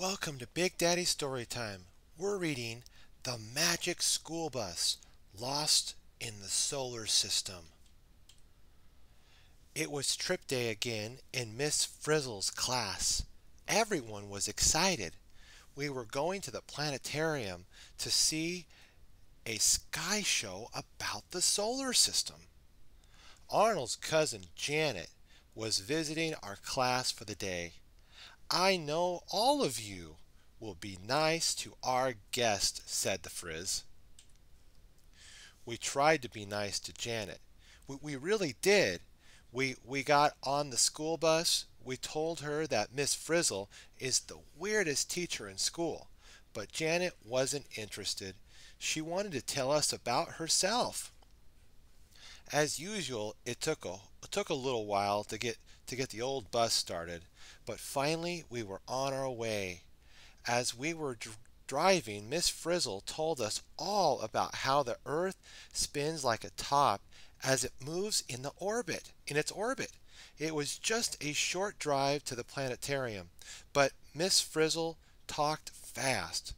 Welcome to Big Daddy Storytime. We're reading The Magic School Bus Lost in the Solar System. It was trip day again in Miss Frizzle's class. Everyone was excited. We were going to the planetarium to see a sky show about the solar system. Arnold's cousin Janet was visiting our class for the day. I know all of you will be nice to our guest, said the Frizz. We tried to be nice to Janet. We, we really did. We, we got on the school bus. We told her that Miss Frizzle is the weirdest teacher in school. But Janet wasn't interested. She wanted to tell us about herself. As usual, it took a, it took a little while to get, to get the old bus started. But finally we were on our way. As we were dr driving, Miss Frizzle told us all about how the Earth spins like a top as it moves in the orbit, in its orbit. It was just a short drive to the planetarium, but Miss Frizzle talked fast.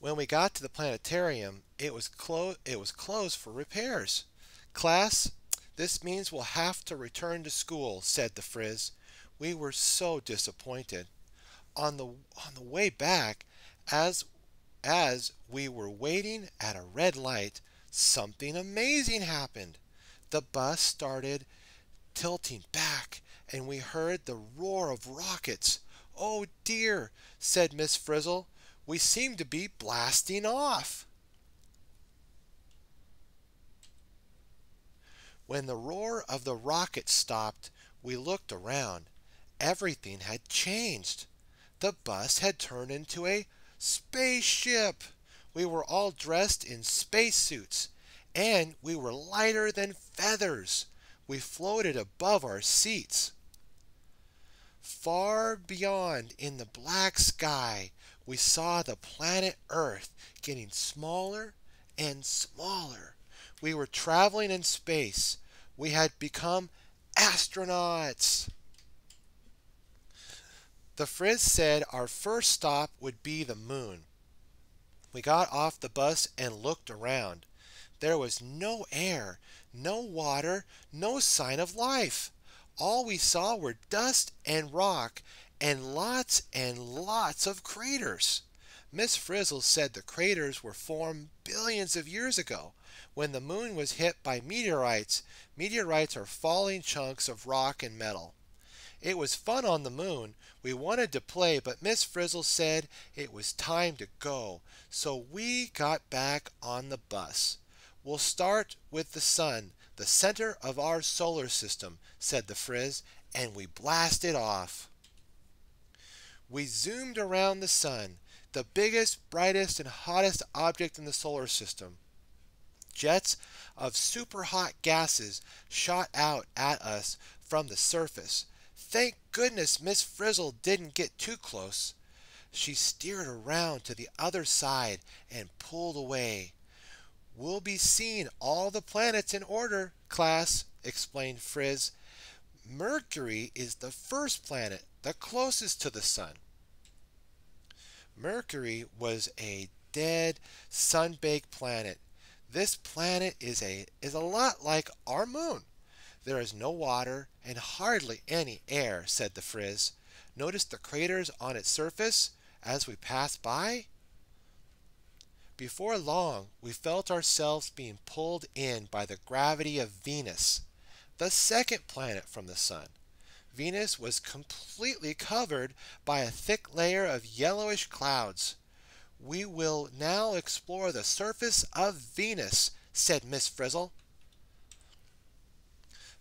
When we got to the planetarium, it was, clo- it was closed for repairs. Class, this means we'll have to return to school, said the Frizz. We were so disappointed. On the on the way back, as as we were waiting at a red light, something amazing happened. The bus started tilting back, and we heard the roar of rockets. Oh dear, said Miss Frizzle. We seem to be blasting off. When the roar of the rocket stopped, we looked around. Everything had changed. The bus had turned into a spaceship. We were all dressed in spacesuits, and we were lighter than feathers. We floated above our seats. Far beyond in the black sky, we saw the planet Earth getting smaller and smaller. We were traveling in space. We had become astronauts. The Frizz said our first stop would be the moon. We got off the bus and looked around. There was no air, no water, no sign of life. All we saw were dust and rock and lots and lots of craters. Miss Frizzle said the craters were formed billions of years ago when the moon was hit by meteorites. Meteorites are falling chunks of rock and metal. It was fun on the moon. We wanted to play, but Miss Frizzle said it was time to go, so we got back on the bus. We'll start with the sun, the center of our solar system, said the Frizz, and we blasted off. We zoomed around the sun the biggest, brightest, and hottest object in the solar system. Jets of super hot gases shot out at us from the surface. Thank goodness Miss Frizzle didn't get too close. She steered around to the other side and pulled away. We'll be seeing all the planets in order, class, explained Frizz. Mercury is the first planet, the closest to the sun. Mercury was a dead, sun-baked planet. This planet is a, is a lot like our moon. There is no water and hardly any air, said the Frizz. Notice the craters on its surface as we pass by? Before long, we felt ourselves being pulled in by the gravity of Venus, the second planet from the Sun. Venus was completely covered by a thick layer of yellowish clouds. We will now explore the surface of Venus, said Miss Frizzle.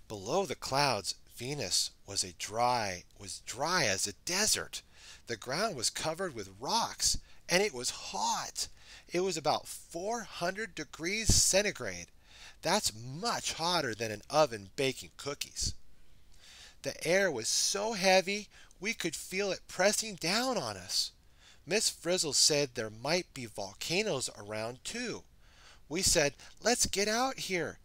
Below the clouds, Venus was a dry, was dry as a desert. The ground was covered with rocks, and it was hot. It was about 400 degrees centigrade. That's much hotter than an oven baking cookies. The air was so heavy we could feel it pressing down on us. Miss Frizzle said there might be volcanoes around too. We said, let's get out here.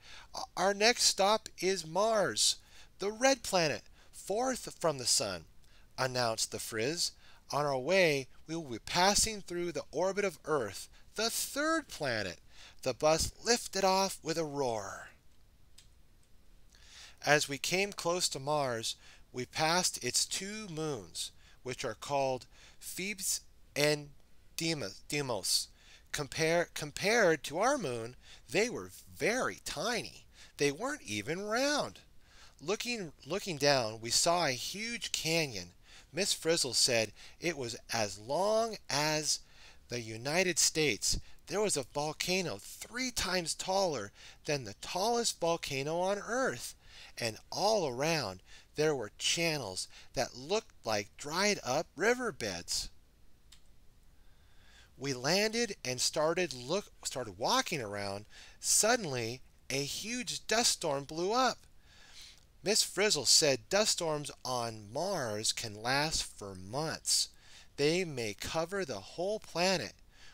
Our next stop is Mars, the red planet, fourth from the sun. announced the Frizz. On our way, we will be passing through the orbit of Earth, the third planet. The bus lifted off with a roar. As we came close to Mars, we passed its two moons, which are called Phobos and Deimos. Compare, compared to our moon, they were very tiny. They weren't even round. Looking, looking down, we saw a huge canyon. Miss Frizzle said it was as long as the United States. There was a volcano three times taller than the tallest volcano on Earth. And all around, there were channels that looked like dried up riverbeds. We landed and started look started walking around. Suddenly, a huge dust storm blew up. Miss Frizzle said dust storms on Mars can last for months. They may cover the whole planet.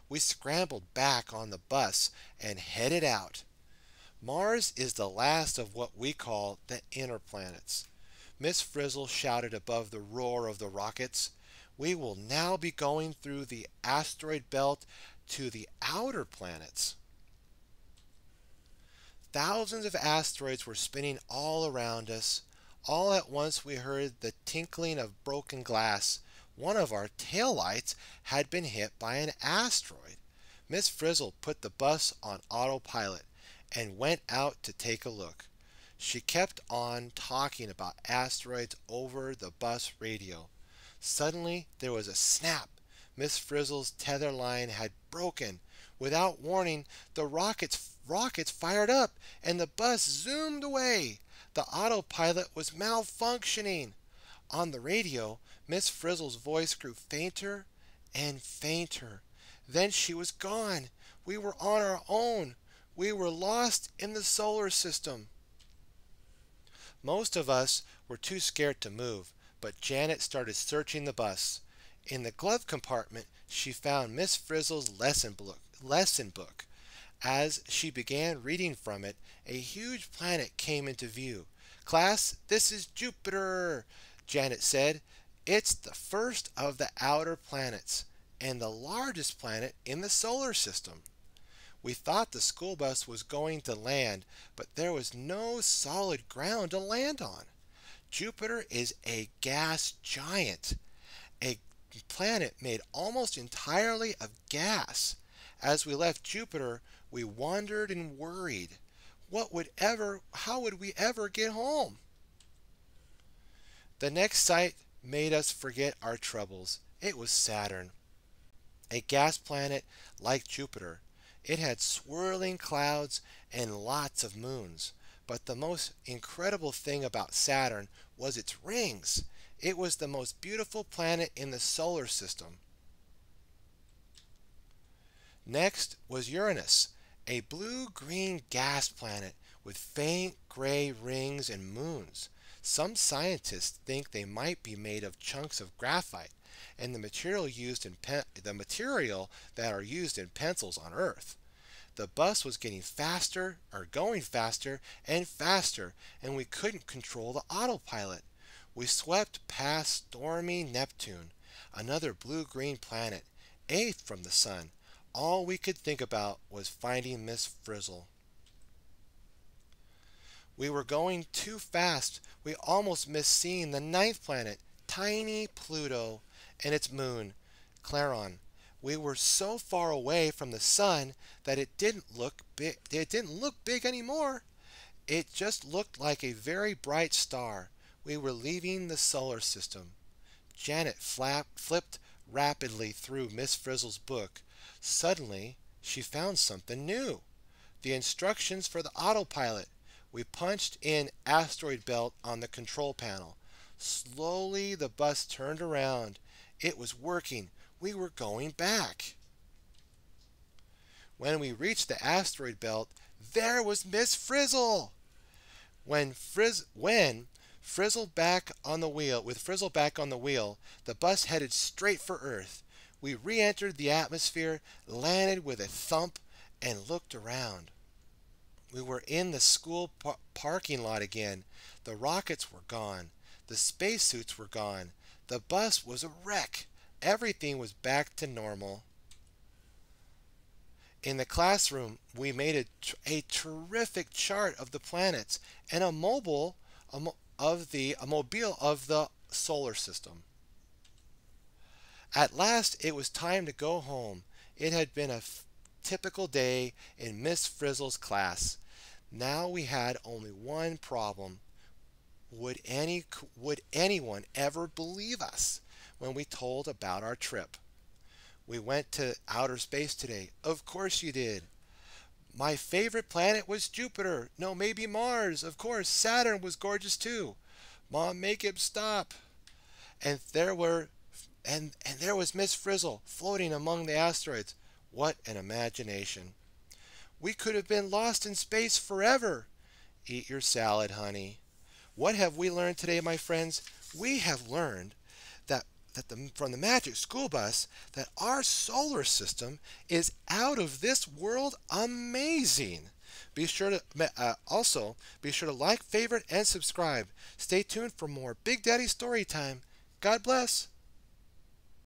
We scrambled back on the bus and headed out. Mars is the last of what we call the inner planets. Miss Frizzle shouted above the roar of the rockets. We will now be going through the asteroid belt to the outer planets. Thousands of asteroids were spinning all around us. All at once we heard the tinkling of broken glass. One of our taillights had been hit by an asteroid. Miss Frizzle put the bus on autopilot and went out to take a look. She kept on talking about asteroids over the bus radio. Suddenly there was a snap. Miss Frizzle's tether line had broken. Without warning, the rockets rockets fired up and the bus zoomed away. The autopilot was malfunctioning. On the radio, Miss Frizzle's voice grew fainter and fainter. Then she was gone. We were on our own. We were lost in the solar system. Most of us were too scared to move, but Janet started searching the bus. In the glove compartment, she found Miss Frizzle's lesson book. Lesson book. As she began reading from it, a huge planet came into view. Class, this is Jupiter, Janet said. It's the first of the outer planets and the largest planet in the solar system. We thought the school bus was going to land, but there was no solid ground to land on. Jupiter is a gas giant, a planet made almost entirely of gas. As we left Jupiter, we wondered and worried. What would ever, how would we ever get home? The next sight made us forget our troubles. It was Saturn, a gas planet like Jupiter. It had swirling clouds and lots of moons. But the most incredible thing about Saturn was its rings. It was the most beautiful planet in the solar system. Next was Uranus, a blue-green gas planet with faint gray rings and moons. Some scientists think they might be made of chunks of graphite and the material used in the material that are used in pencils on Earth. The bus was getting faster or going faster and faster and we couldn't control the autopilot. We swept past stormy Neptune, another blue-green planet, eighth from the sun, all we could think about was finding Miss Frizzle. We were going too fast. We almost missed seeing the ninth planet, tiny Pluto, and its moon, Charon. We were so far away from the sun that it didn't look big. It didn't look big anymore. It just looked like a very bright star. We were leaving the solar system. Janet flap, flipped rapidly through Miss Frizzle's book. Suddenly, she found something new. The instructions for the autopilot. We punched in asteroid belt on the control panel. Slowly, the bus turned around. It was working. We were going back. When we reached the asteroid belt, there was Miss Frizzle. When Frizz when Frizzle back on the wheel with Frizzle back on the wheel, the bus headed straight for Earth. We re entered the atmosphere, landed with a thump, and looked around. We were in the school par parking lot again. The rockets were gone. The spacesuits were gone. The bus was a wreck. Everything was back to normal. In the classroom, we made a, a terrific chart of the planets and a mobile of the a mobile of the solar system. At last, it was time to go home. It had been a typical day in Miss Frizzle's class. Now we had only one problem. Would any would anyone ever believe us when we told about our trip? We went to outer space today. Of course you did. My favorite planet was Jupiter. No, maybe Mars. Of course, Saturn was gorgeous too. Mom, make him stop. And there were and and there was Miss Frizzle floating among the asteroids. What an imagination. We could have been lost in space forever. Eat your salad, honey. What have we learned today, my friends? We have learned that that the, from the Magic School Bus that our solar system is out of this world amazing. Be sure to uh, also be sure to like, favorite, and subscribe. Stay tuned for more Big Daddy story time. God bless.